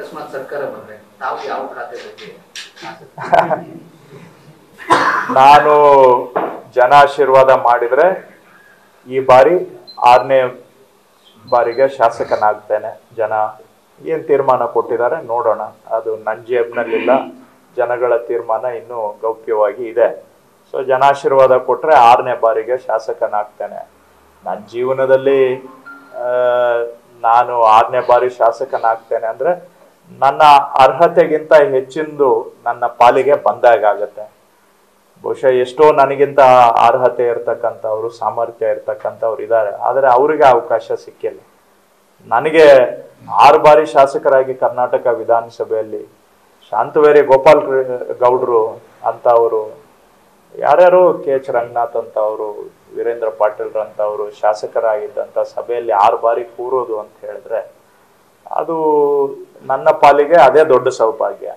ಅಕಸ್ಮಾತ್ ಸರ್ಕಾರ ಆಶೀರ್ವಾದ ತಾವು ನಾನು ಮಾಡಿದ್ರೆ ಈ ಬಾರಿ ಆರನೇ ಬಾರಿಗೆ ಶಾಸಕನಾಗ್ತೇನೆ. ಜನ ಏನ್ ತೀರ್ಮಾನ ಕೊಟ್ಟಿದ್ದಾರೆ ನೋಡೋಣ. ಅದು ನನ್ನ ಜೇಬ್ನಲ್ಲಿಲ್ಲ. ಜನಗಳ ತೀರ್ಮಾನ ಇನ್ನೂ ಗೌಪ್ಯವಾಗಿ ಇದೆ. ಸೊ ಜನಾಶೀರ್ವಾದ ಕೊಟ್ರೆ ಆರನೇ ಬಾರಿಗೆ ಶಾಸಕನಾಗ್ತೇನೆ. ನನ್ನ ಜೀವನದಲ್ಲಿ ನಾನು ಆರನೇ ಬಾರಿ ಶಾಸಕನಾಗ್ತೇನೆ ಅಂದ್ರೆ ನನ್ನ ಅರ್ಹತೆಗಿಂತ ಹೆಚ್ಚಿಂದು ನನ್ನ ಪಾಲಿಗೆ ಬಂದಾಗತ್ತೆ ಬಹುಶಃ ಎಷ್ಟೋ ನನಗಿಂತ ಅರ್ಹತೆ ಇರ್ತಕ್ಕಂಥವ್ರು, ಸಾಮರ್ಥ್ಯ ಇರ್ತಕ್ಕಂಥವ್ರು ಇದ್ದಾರೆ ಆದರೆ ಅವರಿಗೆ ಅವಕಾಶ ಸಿಕ್ಕಿಲ್ಲ. ನನಗೆ ಆರು ಬಾರಿ ಶಾಸಕರಾಗಿ ಕರ್ನಾಟಕ ವಿಧಾನಸಭೆಯಲ್ಲಿ ಶಾಂತವೇರಿ ಗೋಪಾಲ್ ಗೌಡರು ಗೌಡ್ರು ಅಂತ ಅವರು ಯಾರ್ಯಾರು ಕೆ ಎಚ್ ರಂಗನಾಥ್ ಅಂತ ಅವರು ವೀರೇಂದ್ರ ಪಾಟೀಲ್ ಅಂತವರು ಶಾಸಕರಾಗಿದ್ದಂಥ ಸಭೆಯಲ್ಲಿ ಆರು ಬಾರಿ ಕೂರೋದು ಅಂತ ಹೇಳಿದ್ರೆ ಅದು ನನ್ನ ಪಾಲಿಗೆ ಅದೇ ದೊಡ್ಡ ಸೌಭಾಗ್ಯ.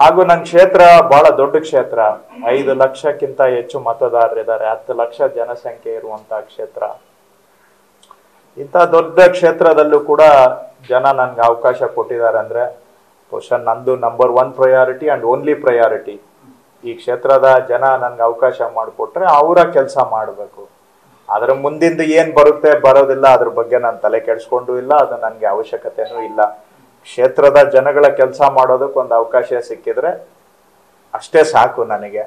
ಹಾಗೂ ನನ್ನ ಕ್ಷೇತ್ರ ಬಹಳ ದೊಡ್ಡ ಕ್ಷೇತ್ರ. ಐದು ಲಕ್ಷಕ್ಕಿಂತ ಹೆಚ್ಚು ಮತದಾರರಿದ್ದಾರೆ ಹತ್ತು ಲಕ್ಷ ಜನಸಂಖ್ಯೆ ಇರುವಂತಹ ಕ್ಷೇತ್ರ. ಇಂಥ ದೊಡ್ಡ ಕ್ಷೇತ್ರದಲ್ಲೂ ಕೂಡ ಜನ ನನ್ಗೆ ಅವಕಾಶ ಕೊಟ್ಟಿದ್ದಾರೆ ಅಂದ್ರೆ, ಬಹುಶಃ ನಂದು number one priority and only priority ಈ ಕ್ಷೇತ್ರದ ಜನ ನನ್ಗೆ ಅವಕಾಶ ಮಾಡಿಕೊಟ್ರೆ ಅವರ ಕೆಲಸ ಮಾಡಬೇಕು. ಅದರ ಮುಂದಿಂದು ಏನು ಬರುತ್ತೆ, ಬರೋದಿಲ್ಲ, ಅದ್ರ ಬಗ್ಗೆ ನಾನು ತಲೆ ಕೆಡಿಸ್ಕೊಂಡು ಇಲ್ಲ, ಅದು ನನಗೆ ಅವಶ್ಯಕತೆನೂ ಇಲ್ಲ. ಕ್ಷೇತ್ರದ ಜನಗಳ ಕೆಲಸ ಮಾಡೋದಕ್ಕೆ ಒಂದು ಅವಕಾಶ ಸಿಕ್ಕಿದ್ರೆ ಅಷ್ಟೇ ಸಾಕು ನನಗೆ.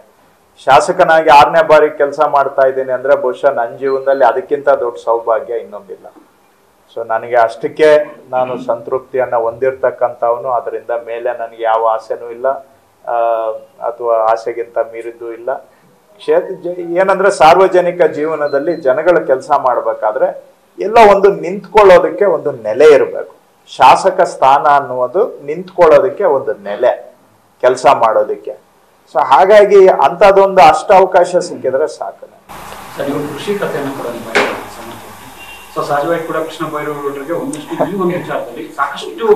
ಶಾಸಕನಾಗಿ ಆರನೇ ಬಾರಿ ಕೆಲಸ ಮಾಡ್ತಾ ಇದ್ದೀನಿ ಅಂದ್ರೆ ಬಹುಶಃ ನನ್ನ ಜೀವನದಲ್ಲಿ ಅದಕ್ಕಿಂತ ದೊಡ್ಡ ಸೌಭಾಗ್ಯ ಇನ್ನೊಂದಿಲ್ಲ. ಸೊ ನನಗೆ ಅಷ್ಟಕ್ಕೆ ನಾನು ಸಂತೃಪ್ತಿಯನ್ನ ಹೊಂದಿರ್ತಕ್ಕಂಥವನು, ಅದರಿಂದ ಮೇಲೆ ನನಗೆ ಯಾವ ಆಸೆನೂ ಇಲ್ಲ ಅಥವಾ ಆಸೆಗಿಂತ ಮೀರಿದ್ದು ಇಲ್ಲ. ಕ್ಷೇತ್ರ ಏನಂದ್ರೆ ಸಾರ್ವಜನಿಕ ಜೀವನದಲ್ಲಿ ಜನಗಳ ಕೆಲಸ ಮಾಡಬೇಕಾದ್ರೆ ಎಲ್ಲ ಒಂದು ನಿಂತ್ಕೊಳ್ಳೋದಕ್ಕೆ ಒಂದು ನೆಲೆ ಇರಬೇಕು. ಶಾಸಕ ಸ್ಥಾನ ಅನ್ನುವುದು ನಿಂತ್ಕೊಳ್ಳೋದಕ್ಕೆ ಒಂದು ನೆಲೆ, ಕೆಲಸ ಮಾಡೋದಕ್ಕೆ. ಸೊ ಹಾಗಾಗಿ ಅಂಥದ್ದೊಂದು ಅಷ್ಟು ಅವಕಾಶ ಸಿಕ್ಕಿದ್ರೆ ಸಾಕು. ಕೃಷಿ ಕಥೆಯನ್ನು ಕೂಡ ಸಹಜವಾಗಿ ಕೂಡ ಕೃಷ್ಣ ಬೈರೇಗೌಡರಿಗೆ ಒಂದಷ್ಟು ಒಂದು ವಿಚಾರದಲ್ಲಿ ಸಾಕಷ್ಟು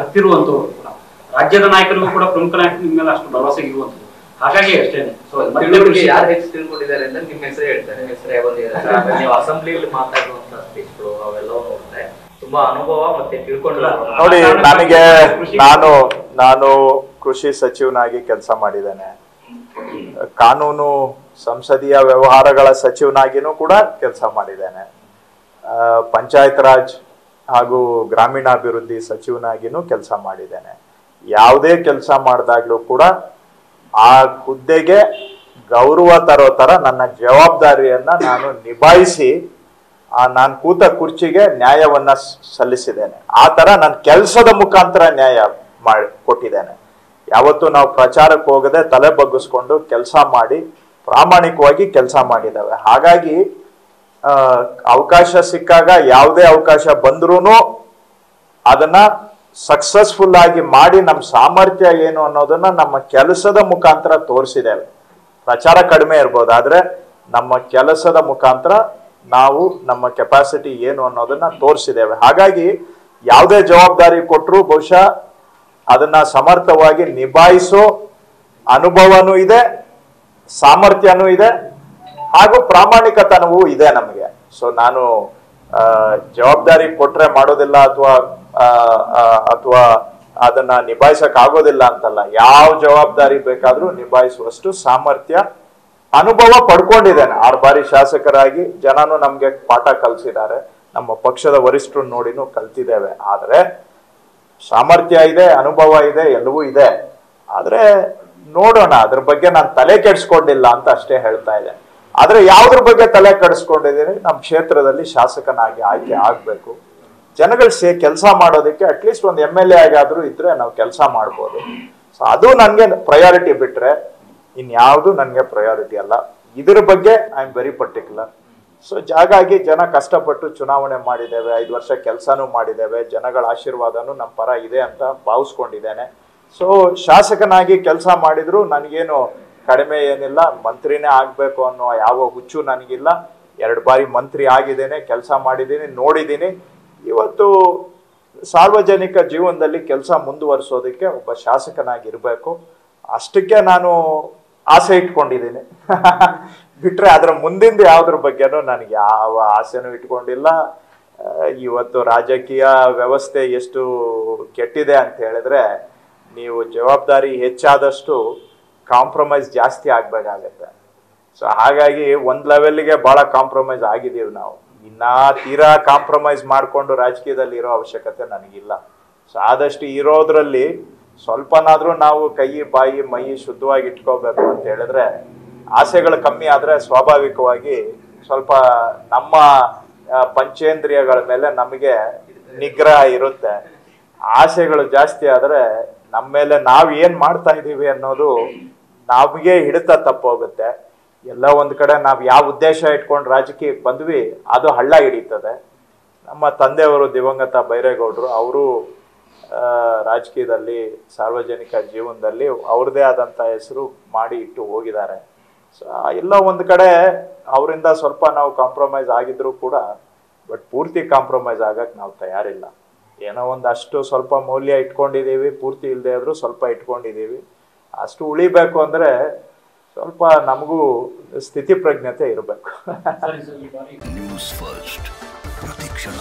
ಅರ್ತಿರುವಂಥವ್ರು ಕೂಡ. ರಾಜ್ಯದ ನಾಯಕರಿಗೂ ಕೂಡ ಪ್ರಮುಖ ನಾಯಕರು ಮೇಲೆ ಅಷ್ಟು ಭರವಸೆ ಇರುವಂಥದ್ದು. ಹಾಗಾಗಿ ಅಷ್ಟೇ. ಯಾರು ಹೆಚ್ಚು ತಿಳ್ಕೊಂಡಿದ್ದಾರೆ ಅಂತ ನಿಮ್ಮ ಹೆಸರು ಹೇಳ್ತಾರೆ ಹೆಸರೇ ಬಂದಿದ್ದಾರೆ ನೀವು ಅಸೆಂಬ್ಲಿಯಲ್ಲಿ ಮಾತಾಡುವಂತ ಸ್ಪೀಚ್ಗಳು ಅವೆಲ್ಲವೂ ನೋಡಿದ್ರೆ ತುಂಬಾ ಅನುಭವ ಮತ್ತೆ ತಿಳ್ಕೊಂಡು ನೋಡಿ ನನಗೆ ನಾನು ನಾನು ಕೃಷಿ ಸಚಿವನಾಗಿ ಕೆಲಸ ಮಾಡಿದ್ದೇನೆ. ಕಾನೂನು ಸಂಸದೀಯ ವ್ಯವಹಾರಗಳ ಸಚಿವನಾಗಿನೂ ಕೂಡ ಕೆಲಸ ಮಾಡಿದ್ದೇನೆ. ಆ, ಪಂಚಾಯತ್ ರಾಜ್ ಹಾಗೂ ಗ್ರಾಮೀಣಾಭಿವೃದ್ಧಿ ಸಚಿವನಾಗಿನೂ ಕೆಲಸ ಮಾಡಿದ್ದೇನೆ. ಯಾವುದೇ ಕೆಲಸ ಮಾಡಿದಾಗ್ಲೂ ಕೂಡ ಆ ಹುದ್ದೆಗೆ ಗೌರವ ತರೋ ತರ ನನ್ನ ಜವಾಬ್ದಾರಿಯನ್ನ ನಾನು ನಿಭಾಯಿಸಿ, ಆ, ನಾನು ಕೂತ ಕುರ್ಚಿಗೆ ನ್ಯಾಯವನ್ನ ಸಲ್ಲಿಸಿದ್ದೇನೆ. ಆ ತರ ನನ್ನ ಕೆಲಸದ ಮುಖಾಂತರ ನ್ಯಾಯ ಮಾಡಿ, ಕೊಟ್ಟಿದ್ದೇನೆ. ಯಾವತ್ತೂ ನಾವು ಪ್ರಚಾರಕ್ಕೆ ಹೋಗದೆ ತಲೆ ಬಗ್ಗಿಸ್ಕೊಂಡು ಕೆಲಸ ಮಾಡಿ, ಪ್ರಾಮಾಣಿಕವಾಗಿ ಕೆಲಸ ಮಾಡಿದ್ದಾವೆ. ಹಾಗಾಗಿ ಅವಕಾಶ ಸಿಕ್ಕಾಗ ಯಾವುದೇ ಅವಕಾಶ ಬಂದ್ರೂ ಅದನ್ನ ಸಕ್ಸಸ್ಫುಲ್ ಆಗಿ ಮಾಡಿ ನಮ್ಮ ಸಾಮರ್ಥ್ಯ ಏನು ಅನ್ನೋದನ್ನ ನಮ್ಮ ಕೆಲಸದ ಮುಖಾಂತರ ತೋರಿಸಿದ್ದೇವೆ ಪ್ರಚಾರ ಕಡಿಮೆ ಇರ್ಬೋದು, ಆದ್ರೆ ನಮ್ಮ ಕೆಲಸದ ಮುಖಾಂತರ ನಾವು ನಮ್ಮ ಕೆಪಾಸಿಟಿ ಏನು ಅನ್ನೋದನ್ನ ತೋರಿಸಿದ್ದೇವೆ. ಹಾಗಾಗಿ ಯಾವುದೇ ಜವಾಬ್ದಾರಿ ಕೊಟ್ಟರು ಬಹುಶಃ ಅದನ್ನ ಸಮರ್ಥವಾಗಿ ನಿಭಾಯಿಸೋ ಅನುಭವನೂ ಇದೆ, ಸಾಮರ್ಥ್ಯನೂ ಇದೆ, ಹಾಗೂ ಪ್ರಾಮಾಣಿಕತನವೂ ಇದೆ ನಮಗೆ. ಸೊ ನಾನು ಜವಾಬ್ದಾರಿ ಕೊಟ್ರೆ ಮಾಡೋದಿಲ್ಲ ಅಥವಾ ಅಥವಾ ಅದನ್ನ ನಿಭಾಯಿಸಕ್ ಆಗೋದಿಲ್ಲ ಅಂತಲ್ಲ. ಯಾವ ಜವಾಬ್ದಾರಿ ಬೇಕಾದ್ರೂ ನಿಭಾಯಿಸುವಷ್ಟು ಸಾಮರ್ಥ್ಯ, ಅನುಭವ ಪಡ್ಕೊಂಡಿದ್ದೇನೆ. ಆರು ಬಾರಿ ಶಾಸಕರಾಗಿ ಜನನು ನಮ್ಗೆ ಪಾಠ ಕಲಿಸಿದ್ದಾರೆ. ನಮ್ಮ ಪಕ್ಷದ ವರಿಷ್ಠರು ನೋಡಿನೂ ಕಲ್ತಿದ್ದೇವೆ. ಆದ್ರೆ ಸಾಮರ್ಥ್ಯ ಇದೆ, ಅನುಭವ ಇದೆ, ಎಲ್ಲವೂ ಇದೆ. ಆದ್ರೆ ನೋಡೋಣ, ಅದ್ರ ಬಗ್ಗೆ ನಾನು ತಲೆ ಕೆಡಿಸ್ಕೊಂಡಿಲ್ಲ ಅಂತ ಅಷ್ಟೇ ಹೇಳ್ತಾ ಇದೆ ಆದ್ರೆ ಯಾವ್ದ್ರ ಬಗ್ಗೆ ತಲೆ ಕೆಡಿಸ್ಕೊಂಡಿದ್ದೀನಿ? ನಮ್ಮ ಕ್ಷೇತ್ರದಲ್ಲಿ ಶಾಸಕನಾಗಿ ಆಯ್ಕೆ ಆಗ್ಬೇಕು. ಜನಗಳು ಸೇ ಕೆಲಸ ಮಾಡೋದಕ್ಕೆ ಅಟ್ಲೀಸ್ಟ್ ಒಂದು ಎಂ ಎಲ್ ಎ ಆಗಾದ್ರೂ ಇದ್ರೆ ನಾವು ಕೆಲಸ ಮಾಡ್ಬೋದು. ಸೊ ಅದು ನನಗೆ ಪ್ರಯಾರಿಟಿ ಬಿಟ್ಟರೆ ಇನ್ಯಾವುದು ನನಗೆ ಪ್ರಯಾರಿಟಿ ಅಲ್ಲ. ಇದ್ರ ಬಗ್ಗೆ I am very particular so ಹಾಗಾಗಿ ಜನ ಕಷ್ಟಪಟ್ಟು ಚುನಾವಣೆ ಮಾಡಿದ್ದೇವೆ, ಐದು ವರ್ಷ ಕೆಲಸನೂ ಮಾಡಿದ್ದೇವೆ, ಜನಗಳ ಆಶೀರ್ವಾದನೂ ನಮ್ಮ ಪರ ಇದೆ ಅಂತ ಭಾವಿಸ್ಕೊಂಡಿದ್ದೇನೆ. ಸೊ ಶಾಸಕನಾಗಿ ಕೆಲಸ ಮಾಡಿದ್ರು ನನಗೇನು ಕಡಿಮೆ ಏನಿಲ್ಲ, ಮಂತ್ರಿನೇ ಆಗಬೇಕು ಅನ್ನೋ ಯಾವ ಹುಚ್ಚು ನನಗಿಲ್ಲ. ಎರಡು ಬಾರಿ ಮಂತ್ರಿ ಆಗಿದ್ದೇನೆ, ಕೆಲಸ ಮಾಡಿದ್ದೀನಿ, ನೋಡಿದ್ದೀನಿ. ಇವತ್ತು ಸಾರ್ವಜನಿಕ ಜೀವನದಲ್ಲಿ ಕೆಲಸ ಮುಂದುವರಿಸೋದಕ್ಕೆ ಒಬ್ಬ ಶಾಸಕನಾಗಿರಬೇಕು. ಅಷ್ಟಕ್ಕೆ ನಾನು ಆಸೆ ಇಟ್ಕೊಂಡಿದ್ದೀನಿ. ಬಿಟ್ಟರೆ ಅದರ ಮುಂದಿಂದ ಯಾವುದ್ರ ಬಗ್ಗೆನೂ ನನಗೆ ಯಾವ ಆಸೆನೂ ಇಟ್ಕೊಂಡಿಲ್ಲ. ಇವತ್ತು ರಾಜಕೀಯ ವ್ಯವಸ್ಥೆ ಎಷ್ಟು ಕೆಟ್ಟಿದೆ ಅಂತ ಹೇಳಿದ್ರೆ, ನೀವು ಜವಾಬ್ದಾರಿ ಹೆಚ್ಚಾದಷ್ಟು ಕಾಂಪ್ರಮೈಸ್ ಜಾಸ್ತಿ ಆಗಬೇಕಾಗತ್ತೆ. ಸೊ ಹಾಗಾಗಿ ಒಂದು ಲೆವೆಲ್ಗೆ ಭಾಳ ಕಾಂಪ್ರಮೈಸ್ ಆಗಿದ್ದೀವಿ ನಾವು. ಇನ್ನ ತೀರಾ ಕಾಂಪ್ರಮೈಸ್ ಮಾಡಿಕೊಂಡು ರಾಜಕೀಯದಲ್ಲಿ ಇರೋ ಅವಶ್ಯಕತೆ ನನಗಿಲ್ಲ. ಸೊ ಆದಷ್ಟು ಇರೋದ್ರಲ್ಲಿ ಸ್ವಲ್ಪನಾದರೂ ನಾವು ಕೈ, ಬಾಯಿ, ಮೈ ಶುದ್ಧವಾಗಿ ಇಟ್ಕೋಬೇಕು ಅಂತ ಹೇಳಿದ್ರೆ ಆಸೆಗಳು ಕಮ್ಮಿ ಆದ್ರೆ ಸ್ವಾಭಾವಿಕವಾಗಿ ಸ್ವಲ್ಪ ನಮ್ಮ ಪಂಚೇಂದ್ರಿಯಗಳ ಮೇಲೆ ನಮಗೆ ನಿಗ್ರಹ ಇರುತ್ತೆ. ಆಸೆಗಳು ಜಾಸ್ತಿ ಆದ್ರೆ ನಮ್ಮ ಮೇಲೆ ನಾವು ಏನು ಮಾಡ್ತಾ ಇದ್ದೀವಿ ಅನ್ನೋದು ನಮಗೆ ಹಿಡಿತ ತಪ್ಪೋಗುತ್ತೆ. ಎಲ್ಲ ಒಂದ್ ಕಡೆ ನಾವ್ ಯಾವ ಉದ್ದೇಶ ಇಟ್ಕೊಂಡು ರಾಜಕೀಯಕ್ಕೆ ಬಂದ್ವಿ, ಅದು ಹಳ್ಳ ಹಿಡಿತದೆ. ನಮ್ಮ ತಂದೆಯವರು ದಿವಂಗತ ಬೈರೇಗೌಡರು, ಅವರು ರಾಜಕೀಯದಲ್ಲಿ, ಸಾರ್ವಜನಿಕ ಜೀವನದಲ್ಲಿ ಅವ್ರದೇ ಆದಂತ ಹೆಸರು ಮಾಡಿ ಇಟ್ಟು ಹೋಗಿದ್ದಾರೆ. ಸೊ ಎಲ್ಲ ಒಂದ್ ಕಡೆ ಅವರಿಂದ ಸ್ವಲ್ಪ ನಾವು ಕಾಂಪ್ರಮೈಸ್ ಆಗಿದ್ರು ಕೂಡ ಬಟ್ ಪೂರ್ತಿ ಕಾಂಪ್ರಮೈಸ್ ಆಗಕ್ ನಾವು ತಯಾರಿಲ್ಲ. ಏನೋ ಒಂದಷ್ಟು ಸ್ವಲ್ಪ ಮೌಲ್ಯ ಇಟ್ಕೊಂಡಿದೀವಿ, ಪೂರ್ತಿ ಇಲ್ಲದೆ ಆದ್ರೂ ಸ್ವಲ್ಪ ಇಟ್ಕೊಂಡಿದೀವಿ. ಅಷ್ಟು ಉಳಿಬೇಕು ಅಂದ್ರೆ ಸ್ವಲ್ಪ ನಮಗೂ ಸ್ಥಿತಿ ಪ್ರಜ್ಞತೆ ಇರಬೇಕು. ನ್ಯೂಸ್ ಫಸ್ಟ್ ಪ್ರತಿಕ್ಷಣ.